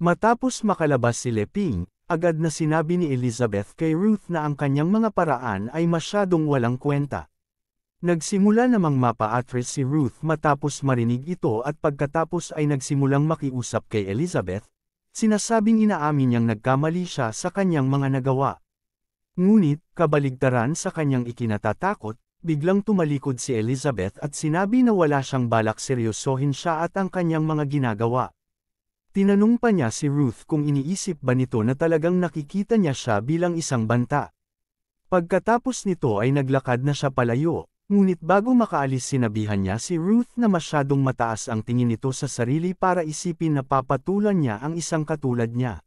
Matapos makalabas si Leping, agad na sinabi ni Elizabeth kay Ruth na ang kanyang mga paraan ay masyadong walang kwenta. Nagsimula namang mapa-atras si Ruth matapos marinig ito at pagkatapos ay nagsimulang makiusap kay Elizabeth, sinasabing inaamin niyang nagkamali siya sa kanyang mga nagawa. Ngunit, kabaligtaran sa kanyang ikinatatakot, biglang tumalikod si Elizabeth at sinabi na wala siyang balak seryosohin siya at ang kanyang mga ginagawa. Tinanong pa niya si Ruth kung iniisip ba nito na talagang nakikita niya siya bilang isang banta. Pagkatapos nito ay naglakad na siya palayo, ngunit bago makaalis sinabihan niya si Ruth na masyadong mataas ang tingin nito sa sarili para isipin na papatulan niya ang isang katulad niya.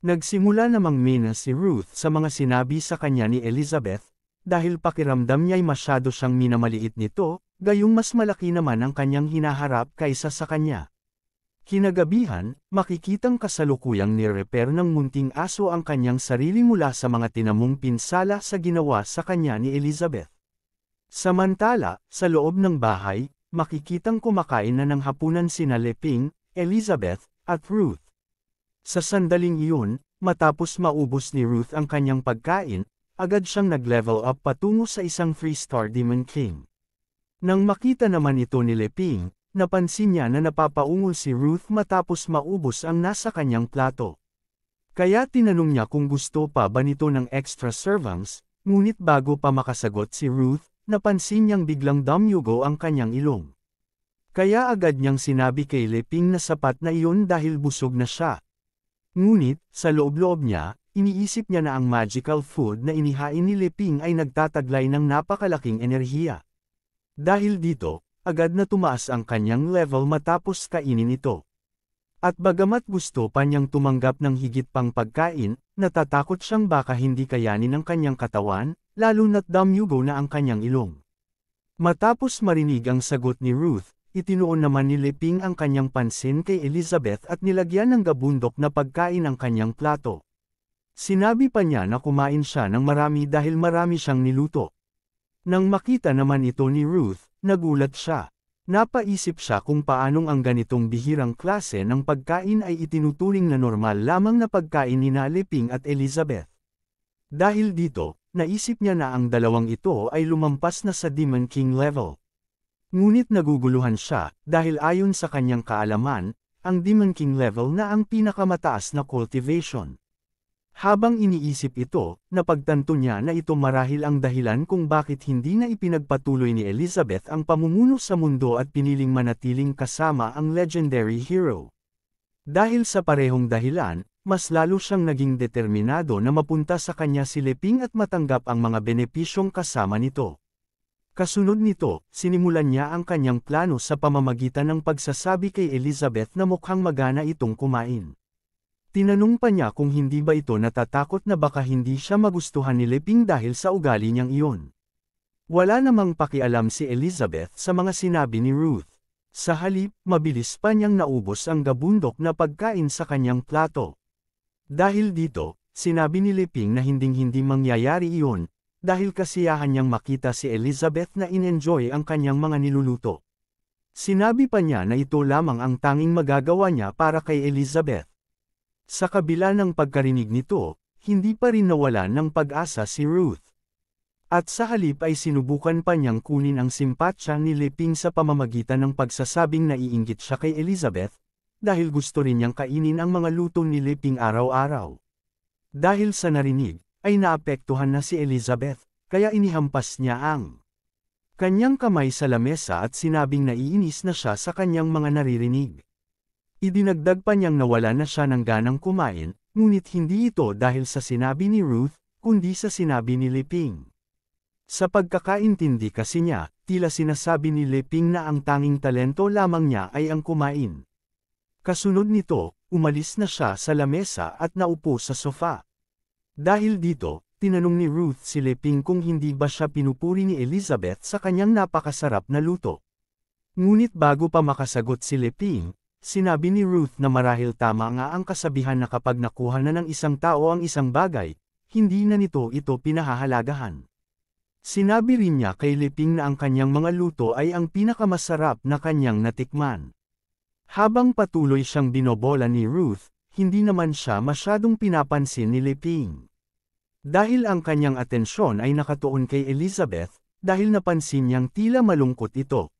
Nagsimula namang mina si Ruth sa mga sinabi sa kanya ni Elizabeth, dahil pakiramdam niya'y masyado siyang minamaliit nito, gayong mas malaki naman ang kanyang hinaharap kaysa sa kanya. Kinagabihan, makikitang kasalukuyang nirepair ng munting aso ang kanyang sarili mula sa mga tinamong pinsala sa ginawa sa kanya ni Elizabeth. Samantala, sa loob ng bahay, makikitang kumakain na ng hapunan sina Leping, Elizabeth, at Ruth. Sa sandaling iyon, matapos maubos ni Ruth ang kanyang pagkain, agad siyang nag-level up patungo sa isang 3-star Demon King. Nang makita naman ito ni Leping, Napansin niya na napapaungol si Ruth matapos maubos ang nasa kanyang plato. Kaya tinanong niya kung gusto pa ba nito ng extra servings, ngunit bago pa makasagot si Ruth, napansin niyang biglang damyugo ang kanyang ilong. Kaya agad niyang sinabi kay Leping na sapat na iyon dahil busog na siya. Ngunit, sa loob-loob niya, iniisip niya na ang magical food na inihain ni Leping ay nagtataglay ng napakalaking enerhiya. Dahil dito, agad na tumaas ang kanyang level matapos kainin ito. At bagamat gusto pa niyang tumanggap ng higit pang pagkain, natatakot siyang baka hindi kayanin ng kanyang katawan, lalo na't damyugo na ang kanyang ilong. Matapos marinig ang sagot ni Ruth, itinuon naman ni Leping ang kanyang pansin kay Elizabeth at nilagyan ng gabundok na pagkain ang kanyang plato. Sinabi pa niya na kumain siya ng marami dahil marami siyang niluto. Nang makita naman ito ni Ruth, Nagulat siya. Napaisip siya kung paanong ang ganitong bihirang klase ng pagkain ay itinuturing na normal lamang na pagkain ni Naleping at Elizabeth. Dahil dito, naisip niya na ang dalawang ito ay lumampas na sa Demon King level. Ngunit naguguluhan siya, dahil ayon sa kanyang kaalaman, ang Demon King level na ang pinakamataas na cultivation. Habang iniisip ito, napagtanto niya na ito marahil ang dahilan kung bakit hindi na ipinagpatuloy ni Elizabeth ang pamumuno sa mundo at piniling manatiling kasama ang legendary hero. Dahil sa parehong dahilan, mas lalo siyang naging determinado na mapunta sa kanya si Leping at matanggap ang mga benepisyong kasama nito. Kasunod nito, sinimulan niya ang kanyang plano sa pamamagitan ng pagsasabi kay Elizabeth na mukhang magana itong kumain. Tinanong pa niya kung hindi ba ito natatakot na baka hindi siya magustuhan ni Leping dahil sa ugali niyang iyon. Wala namang pakialam si Elizabeth sa mga sinabi ni Ruth. Sa halip, mabilis pa niyang naubos ang gabundok na pagkain sa kanyang plato. Dahil dito, sinabi ni Leping na hinding-hindi mangyayari iyon, dahil kasiyahan niyang makita si Elizabeth na in-enjoy ang kanyang mga niluluto. Sinabi pa niya na ito lamang ang tanging magagawa niya para kay Elizabeth. Sa kabila ng pagkarinig nito, hindi pa rin nawalan ng pag-asa si Ruth. At sa halip ay sinubukan pa niyang kunin ang simpatsya ni Leping sa pamamagitan ng pagsasabing naiinggit siya kay Elizabeth, dahil gusto rin niyang kainin ang mga luto ni Leping araw-araw. Dahil sa narinig, ay naapektuhan na si Elizabeth, kaya inihampas niya ang kanyang kamay sa lamesa at sinabing naiinis na siya sa kanyang mga naririnig. Idinagdag pa niyang nawala na siya ng ganang kumain, ngunit hindi ito dahil sa sinabi ni Ruth, kundi sa sinabi ni Liping. Sa pagkakaintindi kasi niya, tila sinasabi ni Liping na ang tanging talento lamang niya ay ang kumain. Kasunod nito, umalis na siya sa lamesa at naupo sa sofa. Dahil dito, tinanong ni Ruth si Leping kung hindi ba siya pinupuri ni Elizabeth sa kanyang napakasarap na luto. Ngunit bago pa makasagot si Leping, Sinabi ni Ruth na marahil tama nga ang kasabihan na kapag nakuha na ng isang tao ang isang bagay, hindi na nito ito pinahahalagahan. Sinabi rin niya kay Liping na ang kanyang mga luto ay ang pinakamasarap na kanyang natikman. Habang patuloy siyang binobola ni Ruth, hindi naman siya masyadong pinapansin ni Leping. Dahil ang kanyang atensyon ay nakatuon kay Elizabeth, dahil napansin niyang tila malungkot ito.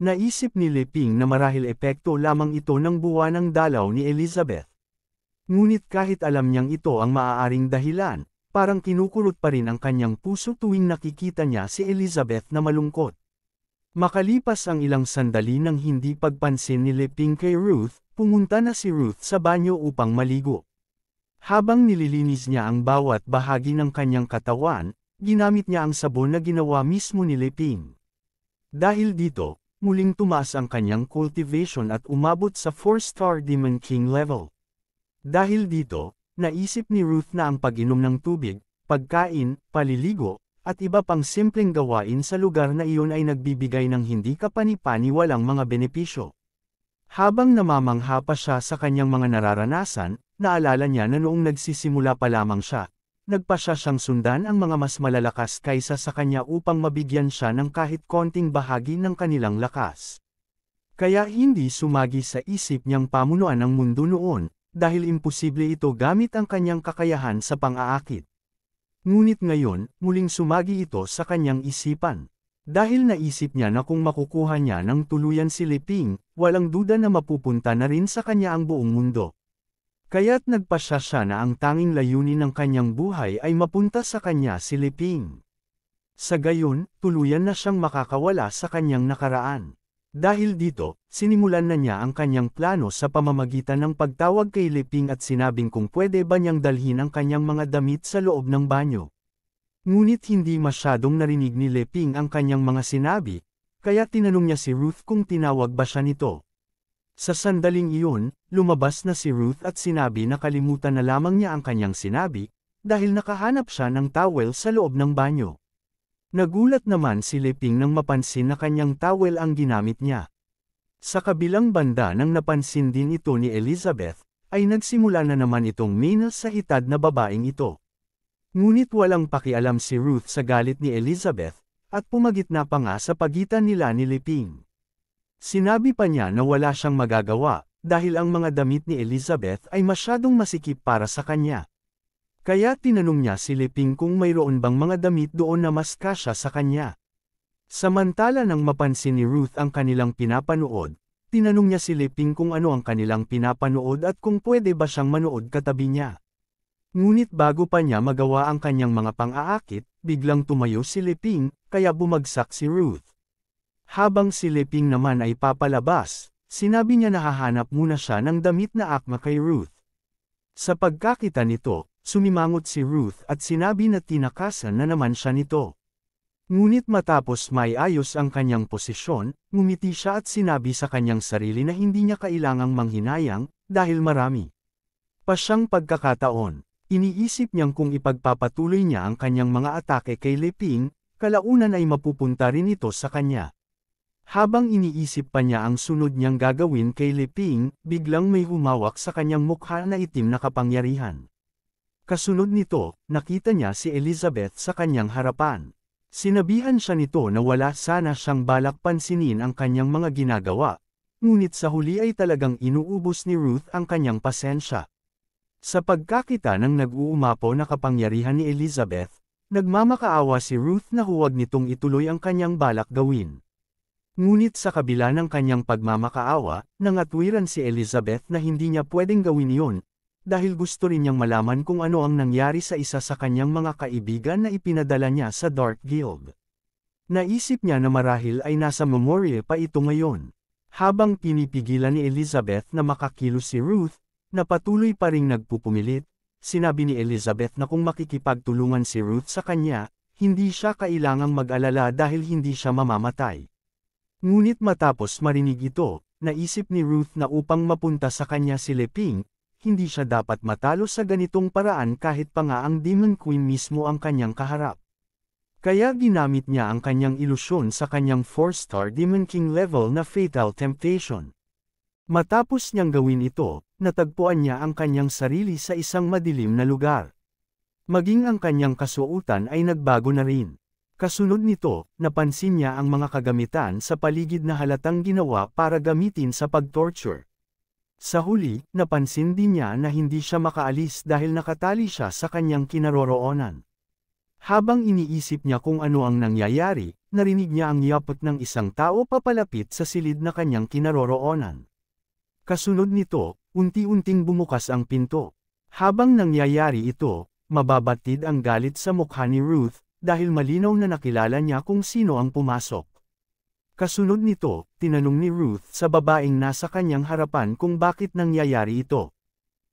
Naisip ni Leping na marahil epekto lamang ito ng buwanang dalaw ni Elizabeth. Ngunit kahit alam niyang ito ang maaaring dahilan, parang kinukulot pa rin ang kanyang puso tuwing nakikita niya si Elizabeth na malungkot. Makalipas ang ilang sandali ng hindi pagpansin ni Leping kay Ruth, pumunta na si Ruth sa banyo upang maligo. Habang nililinis niya ang bawat bahagi ng kanyang katawan, ginamit niya ang sabon na ginawa mismo ni Leping. Dahil dito, muling tumaas ang kanyang cultivation at umabot sa 4-star Demon King level. Dahil dito, naisip ni Ruth na ang pag-inom ng tubig, pagkain, paliligo, at iba pang simpleng gawain sa lugar na iyon ay nagbibigay ng hindi kapani-paniwalang mga benepisyo. Habang namamangha pa siya sa kanyang mga nararanasan, naalala niya na noong nagsisimula pa lamang siya, nagpa siya siyang sundan ang mga mas malalakas kaysa sa kanya upang mabigyan siya ng kahit konting bahagi ng kanilang lakas. Kaya hindi sumagi sa isip niyang pamunuan ang mundo noon, dahil imposible ito gamit ang kanyang kakayahan sa pang-aakit. Ngunit ngayon, muling sumagi ito sa kanyang isipan. Dahil naisip niya na kung makukuha niya ng tuluyan si Leping, walang duda na mapupunta na rin sa kanya ang buong mundo. Kaya't nagpasya siya na ang tanging layunin ng kanyang buhay ay mapunta sa kanya si Leping. Sa gayon, tuluyan na siyang makakawala sa kanyang nakaraan. Dahil dito, sinimulan na niya ang kanyang plano sa pamamagitan ng pagtawag kay Leping at sinabing kung pwede ba niyang dalhin ang kanyang mga damit sa loob ng banyo. Ngunit hindi masyadong narinig ni Leping ang kanyang mga sinabi, kaya tinanong niya si Ruth kung tinawag ba siya nito. Sa sandaling iyon, lumabas na si Ruth at sinabi na kalimutan na lamang niya ang kanyang sinabi, dahil nakahanap siya ng towel sa loob ng banyo. Nagulat naman si Leping nang mapansin na kanyang towel ang ginamit niya. Sa kabilang banda nang napansin din ito ni Elizabeth, ay nagsimula na naman itong mina sa hitad na babaeng ito. Ngunit walang pakialam si Ruth sa galit ni Elizabeth, at pumagitna pa nga sa pagitan nila ni Leping. Sinabi pa niya na wala siyang magagawa, dahil ang mga damit ni Elizabeth ay masyadong masikip para sa kanya. Kaya tinanong niya si Leping kung mayroon bang mga damit doon na mas kasya sa kanya. Samantala nang mapansin ni Ruth ang kanilang pinapanood, tinanong niya si Leping kung ano ang kanilang pinapanood at kung pwede ba siyang manood katabi niya. Ngunit bago pa niya magawa ang kanyang mga pang-aakit, biglang tumayo si Leping, kaya bumagsak si Ruth. Habang si Leping naman ay papalabas, sinabi niya na hahanap muna siya ng damit na akma kay Ruth. Sa pagkakita nito, Sumimangot si Ruth at sinabi na tinakasan na naman siya nito. Ngunit matapos may ayos ang kanyang posisyon, ngumiti siya at sinabi sa kanyang sarili na hindi niya kailangang manghinayang, dahil marami. Pasyang pagkakataon, iniisip niyang kung ipagpapatuloy niya ang kanyang mga atake kay Leping, kalaunan ay mapupunta rin ito sa kanya. Habang iniisip pa niya ang sunod niyang gagawin kay Leping, biglang may humawak sa kanyang mukha na itim na kapangyarihan. Kasunod nito, nakita niya si Elizabeth sa kanyang harapan. Sinabihan siya nito na wala sana siyang balak pansinin ang kanyang mga ginagawa, ngunit sa huli ay talagang inuubos ni Ruth ang kanyang pasensya. Sa pagkakita ng nag-uumapo na kapangyarihan ni Elizabeth, nagmamakaawa si Ruth na huwag nitong ituloy ang kanyang balak gawin. Ngunit sa kabila ng kanyang pagmamakaawa, nangatwiran si Elizabeth na hindi niya pwedeng gawin iyon, dahil gusto rin niyang malaman kung ano ang nangyari sa isa sa kanyang mga kaibigan na ipinadala niya sa Dark Guild. Naisip niya na marahil ay nasa memorye pa ito ngayon. Habang pinipigilan ni Elizabeth na makakilos si Ruth, na patuloy pa ring nagpupumilit, sinabi ni Elizabeth na kung makikipagtulungan si Ruth sa kanya, hindi siya kailangang mag-alala dahil hindi siya mamamatay. Ngunit matapos marinig ito, naisip ni Ruth na upang mapunta sa kanya si Leping, hindi siya dapat matalo sa ganitong paraan kahit pa nga ang Demon Queen mismo ang kanyang kaharap. Kaya ginamit niya ang kanyang ilusyon sa kanyang 4-star Demon King level na Fatal Temptation. Matapos niyang gawin ito, natagpuan niya ang kanyang sarili sa isang madilim na lugar. Maging ang kanyang kasuotan ay nagbago na rin. Kasunod nito, napansin niya ang mga kagamitan sa paligid na halatang ginawa para gamitin sa pagtorture. Sa huli, napansin din niya na hindi siya makaalis dahil nakatali siya sa kanyang kinaroroonan. Habang iniisip niya kung ano ang nangyayari, narinig niya ang yapot ng isang tao papalapit sa silid na kanyang kinaroroonan. Kasunod nito, unti-unting bumukas ang pinto. Habang nangyayari ito, mababatid ang galit sa mukha ni Ruth, dahil malinaw na nakilala niya kung sino ang pumasok. Kasunod nito, tinanong ni Ruth sa babaeng nasa kanyang harapan kung bakit nangyayari ito.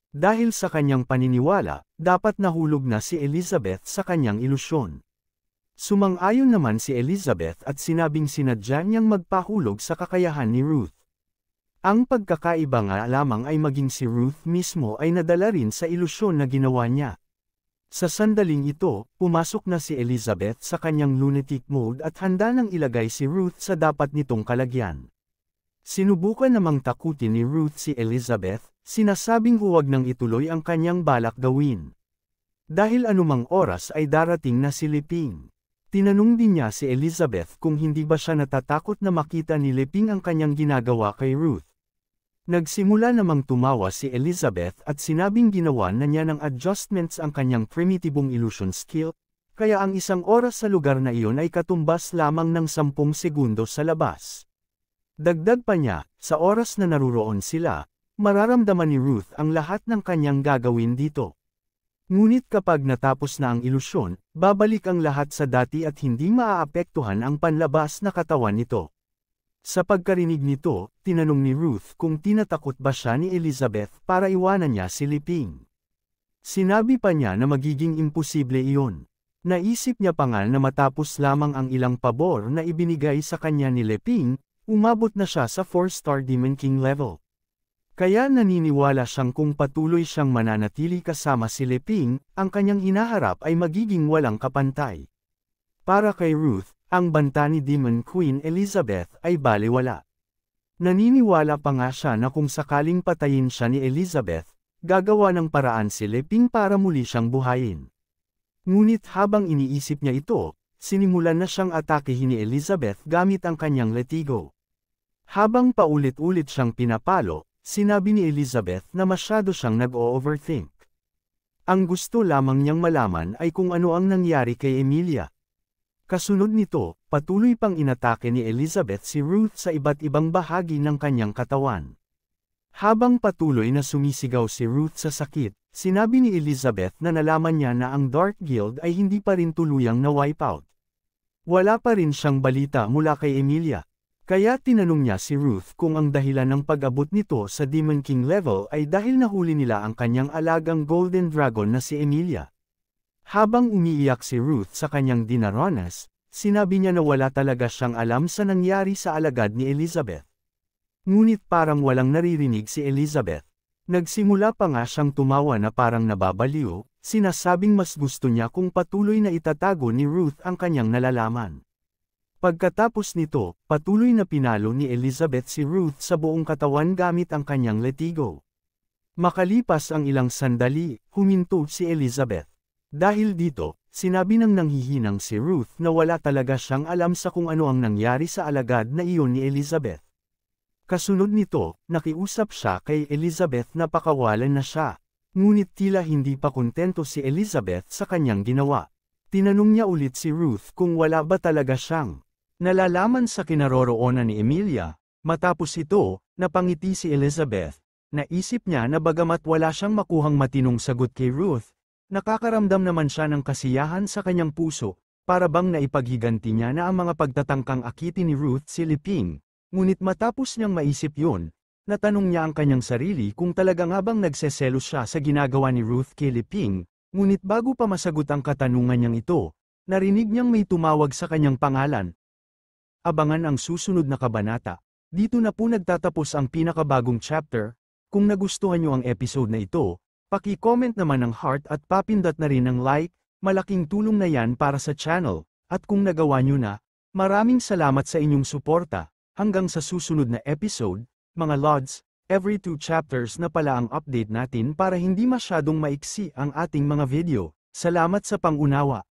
Dahil sa kanyang paniniwala, dapat nahulog na si Elizabeth sa kanyang ilusyon. Sumang-ayon naman si Elizabeth at sinabing sinadya niyang magpahulog sa kakayahan ni Ruth. Ang pagkakaiba nga lamang ay maging si Ruth mismo ay nadala rin sa ilusyon na ginawa niya. Sa sandaling ito, pumasok na si Elizabeth sa kanyang lunatic mode at handa nang ilagay si Ruth sa dapat nitong kalagyan. Sinubukan namang takutin ni Ruth si Elizabeth, sinasabing huwag nang ituloy ang kanyang balak gawin. Dahil anumang oras ay darating na si Liping. Tinanong din niya si Elizabeth kung hindi ba siya natatakot na makita ni Liping ang kanyang ginagawa kay Ruth. Nagsimula namang tumawa si Elizabeth at sinabing ginawa na niya ng adjustments ang kanyang primitibong illusion skill, kaya ang isang oras sa lugar na iyon ay katumbas lamang ng sampung segundo sa labas. Dagdag pa niya, sa oras na naruroon sila, mararamdaman ni Ruth ang lahat ng kanyang gagawin dito. Ngunit kapag natapos na ang ilusyon, babalik ang lahat sa dati at hindi maaapektuhan ang panlabas na katawan nito. Sa pagkarinig nito, tinanong ni Ruth kung tinatakot ba siya ni Elizabeth para iwanan niya si Liping. Sinabi pa niya na magiging imposible iyon. Naisip niya pa nga na matapos lamang ang ilang pabor na ibinigay sa kanya ni Leping, umabot na siya sa 4-star Demon King level. Kaya naniniwala siyang kung patuloy siyang mananatili kasama si Leping, ang kanyang hinaharap ay magiging walang kapantay. Para kay Ruth, ang banta ni Demon Queen Elizabeth ay baliwala. Naniniwala pa nga siya na kung sakaling patayin siya ni Elizabeth, gagawa ng paraan si Leping para muli siyang buhayin. Ngunit habang iniisip niya ito, sinimulan na siyang atakehin ni Elizabeth gamit ang kanyang letigo. Habang paulit-ulit siyang pinapalo, sinabi ni Elizabeth na masyado siyang nag-o-overthink. Ang gusto lamang niyang malaman ay kung ano ang nangyari kay Emilia. Kasunod nito, patuloy pang inatake ni Elizabeth si Ruth sa iba't ibang bahagi ng kanyang katawan. Habang patuloy na sumisigaw si Ruth sa sakit, sinabi ni Elizabeth na nalaman niya na ang Dark Guild ay hindi pa rin tuluyang na wipe out. Wala pa rin siyang balita mula kay Emilia. Kaya tinanong niya si Ruth kung ang dahilan ng pag-abot nito sa Demon King level ay dahil nahuli nila ang kanyang alagang Golden Dragon na si Emilia. Habang umiiyak si Ruth sa kanyang dinaronas, sinabi niya na wala talaga siyang alam sa nangyari sa alagad ni Elizabeth. Ngunit parang walang naririnig si Elizabeth. Nagsimula pa nga siyang tumawa na parang nababaliw, sinasabing mas gusto niya kung patuloy na itatago ni Ruth ang kanyang nalalaman. Pagkatapos nito, patuloy na pinalo ni Elizabeth si Ruth sa buong katawan gamit ang kanyang letigo. Makalipas ang ilang sandali, huminto si Elizabeth. Dahil dito, sinabi ng nanghihinang si Ruth na wala talaga siyang alam sa kung ano ang nangyari sa alagad na iyon ni Elizabeth. Kasunod nito, nakiusap siya kay Elizabeth na pakawalan na siya. Ngunit tila hindi pa kontento si Elizabeth sa kanyang ginawa. Tinanong niya ulit si Ruth kung wala ba talaga siyang nalalaman sa kinaroroonan ni Emilia. Matapos ito, napangiti si Elizabeth. Naisip niya na bagamat wala siyang makuhang matinong sagot kay Ruth, Nakakaramdam naman siya ng kasiyahan sa kanyang puso, para bang naipaghiganti niya na ang mga pagtatangkang akitin ni Ruth si Liping, ngunit matapos niyang maisip yun, natanong niya ang kanyang sarili kung talaga nga bang nagseselos siya sa ginagawa ni Ruth kay Liping, ngunit bago pa masagot ang katanungan niyang ito, narinig niyang may tumawag sa kanyang pangalan. Abangan ang susunod na kabanata. Dito na po nagtatapos ang pinakabagong chapter. Kung nagustuhan niyo ang episode na ito, Paki-comment naman ng heart at papindot na rin ng like, malaking tulong na yan para sa channel, at kung nagawa nyo na, maraming salamat sa inyong suporta, hanggang sa susunod na episode, mga lods, every two chapters na pala ang update natin para hindi masyadong maiksi ang ating mga video, salamat sa pangunawa.